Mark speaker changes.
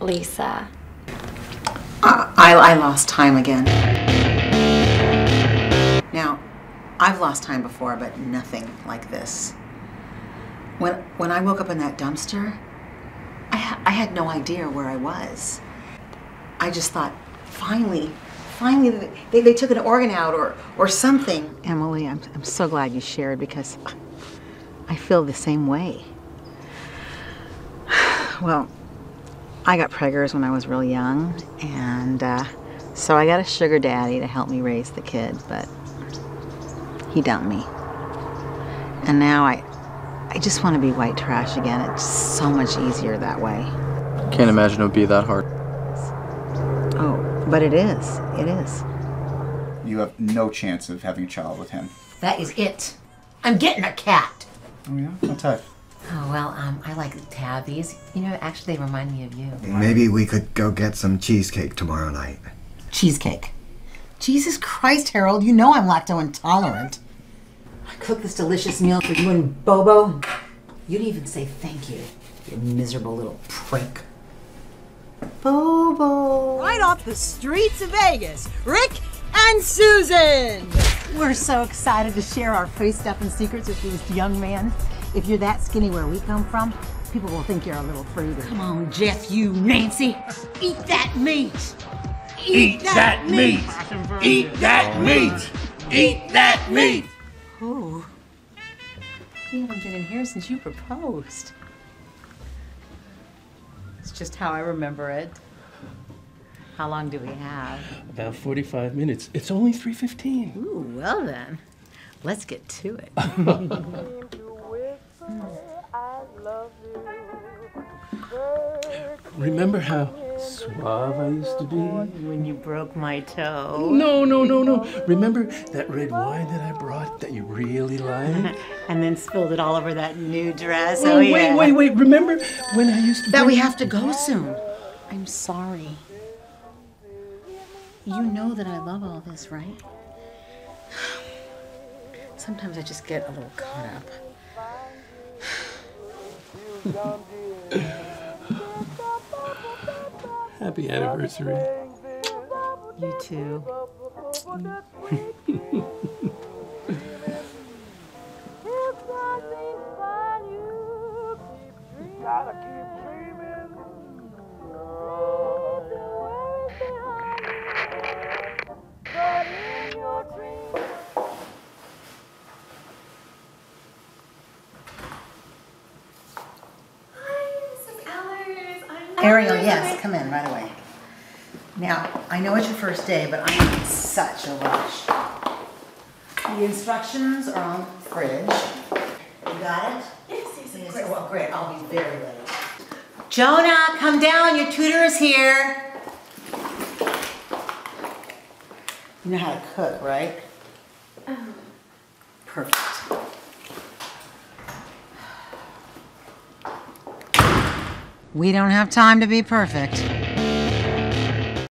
Speaker 1: Lisa.
Speaker 2: I, I, I lost time again. Now, I've lost time before, but nothing like this. When, when I woke up in that dumpster, I, ha- I had no idea where I was. I just thought, finally, finally, they, they took an organ out or, or something. Emily, I'm, I'm so glad you shared because I feel the same way. Well, I got preggers when I was real young, and uh, so I got a sugar daddy to help me raise the kid, but he dumped me. And now I, I just want to be white trash again. It's so much easier that way.
Speaker 3: Can't imagine it would be that hard.
Speaker 2: Oh, but it is. It is.
Speaker 4: You have no chance of having a child with him.
Speaker 5: That is it. I'm getting a cat.
Speaker 4: Oh yeah? What type?
Speaker 5: Oh, well, um, I like tabbies. You know, actually, they remind me of you.
Speaker 6: Maybe we could go get some cheesecake tomorrow night.
Speaker 5: Cheesecake. Jesus Christ, Harold, you know I'm lacto intolerant. I cooked this delicious meal for you and Bobo. You didn't even say thank you, you miserable little prick. Bobo.
Speaker 7: Right off the streets of Vegas, Rick and Susan.
Speaker 5: We're so excited to share our free stuff and secrets with this young man. If you're that skinny where we come from, people will think you're a little fruity.
Speaker 7: Come on, Jeff, you Nancy. Eat that meat.
Speaker 8: Eat that meat. Eat that oh. meat. Eat that meat.
Speaker 5: Ooh. We haven't been in here since you proposed. It's just how I remember it. How long do we have?
Speaker 8: About 45 minutes. It's only 3:15.
Speaker 5: Ooh, well then, let's get to it.
Speaker 8: Remember how suave I used to be?
Speaker 5: when you broke my toe.
Speaker 8: No, no, no, no. Remember that red wine that I brought that you really liked?
Speaker 5: And then spilled it all over that new dress.
Speaker 8: Oh,
Speaker 5: Oh,
Speaker 8: wait,
Speaker 5: yeah.
Speaker 8: wait, wait. Remember when I used to
Speaker 5: That we have to go soon. I'm sorry. You know that I love all this, right? Sometimes I just get a little caught up.
Speaker 8: Happy anniversary.
Speaker 5: You too. Ariel, yes, come in right away. Now, I know it's your first day, but I'm in such a rush. The instructions are on the fridge. You got it? Yes, yes, yes. Well, great, I'll be very late. Jonah, come down, your tutor is here. You know how to cook, right? Perfect. We don't have time to be perfect.